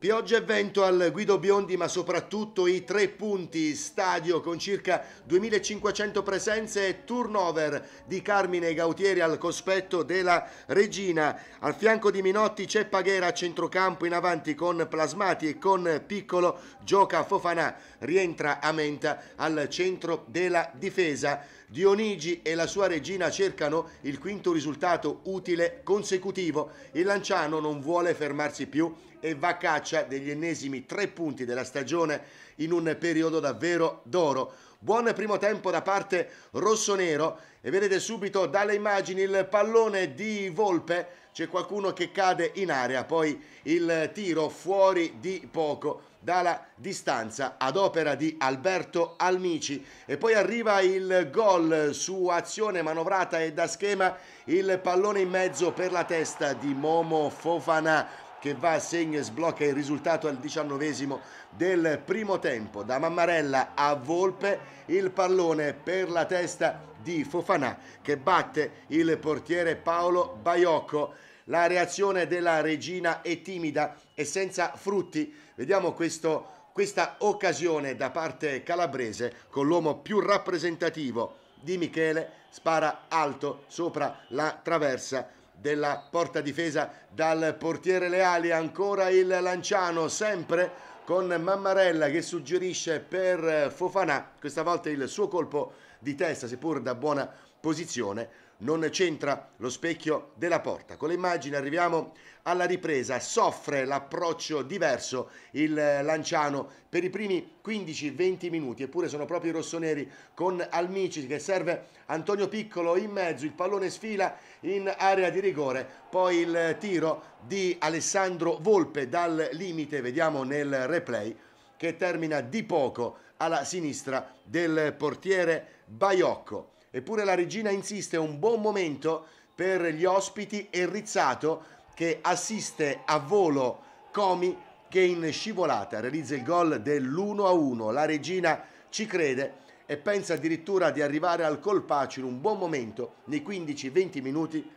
Pioggia e vento al Guido Biondi, ma soprattutto i tre punti stadio con circa 2500 presenze e turnover di Carmine Gautieri al cospetto della Regina. Al fianco di Minotti c'è Paghera a centrocampo in avanti con Plasmati e con Piccolo gioca Fofanà, rientra Amenta al centro della difesa. Dionigi e la sua regina cercano il quinto risultato utile consecutivo. Il Lanciano non vuole fermarsi più e va a caccia degli ennesimi tre punti della stagione in un periodo davvero d'oro. Buon primo tempo da parte rossonero e vedete subito dalle immagini il pallone di Volpe, c'è qualcuno che cade in area, poi il tiro fuori di poco dalla distanza ad opera di Alberto Almici. E poi arriva il gol su azione manovrata e da schema il pallone in mezzo per la testa di Momo Fofana che va a segno e sblocca il risultato al diciannovesimo del primo tempo. Da Mammarella a Volpe il pallone per la testa di Fofanà che batte il portiere Paolo Baiocco. La reazione della regina è timida e senza frutti. Vediamo questo questa occasione da parte calabrese con l'uomo più rappresentativo di Michele spara alto sopra la traversa della porta difesa dal portiere Leali, ancora il Lanciano, sempre con Mammarella che suggerisce per Fofanà, questa volta il suo colpo di testa, seppur da buona posizione, non c'entra lo specchio della porta. Con le immagini arriviamo alla ripresa, soffre l'approccio diverso il Lanciano per i primi 15-20 minuti, eppure sono proprio i rossoneri con Almici che serve Antonio Piccolo in mezzo, il pallone sfila in area di rigore, poi il tiro di Alessandro Volpe dal limite, vediamo nel replay, che termina di poco alla sinistra del portiere Baiocco. Eppure la regina insiste un buon momento per gli ospiti e Rizzato che assiste a volo Comi che in scivolata realizza il gol dell'1-1. La regina ci crede e pensa addirittura di arrivare al colpaccio in un buon momento nei 15-20 minuti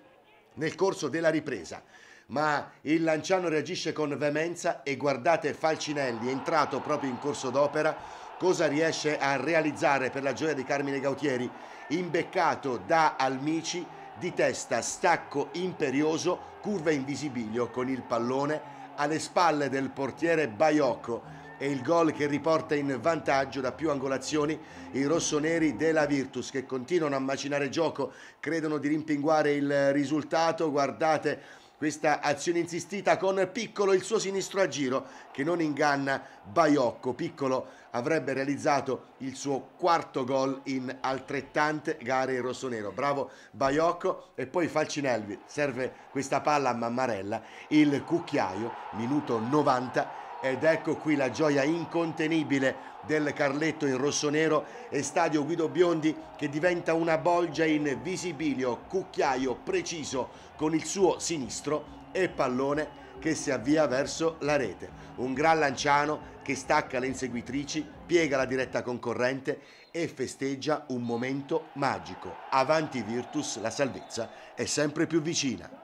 nel corso della ripresa. Ma il Lanciano reagisce con veemenza e guardate Falcinelli, entrato proprio in corso d'opera, cosa riesce a realizzare per la gioia di Carmine Gautieri, imbeccato da Almici di testa, stacco imperioso, curva invisibilio con il pallone alle spalle del portiere Baiocco. E il gol che riporta in vantaggio da più angolazioni i rossoneri della Virtus che continuano a macinare gioco, credono di rimpinguare il risultato, guardate questa azione insistita con Piccolo il suo sinistro a giro che non inganna Baiocco. Piccolo avrebbe realizzato il suo quarto gol in altrettante gare in rossonero. Bravo Baiocco e poi Falcinelli serve questa palla a Mammarella, il cucchiaio, minuto 90 ed ecco qui la gioia incontenibile del Carletto in rossonero e stadio Guido Biondi che diventa una bolgia in visibilio, cucchiaio preciso con il suo sinistro e pallone che si avvia verso la rete. Un gran lanciano che stacca le inseguitrici, piega la diretta concorrente e festeggia un momento magico. Avanti Virtus, la salvezza è sempre più vicina.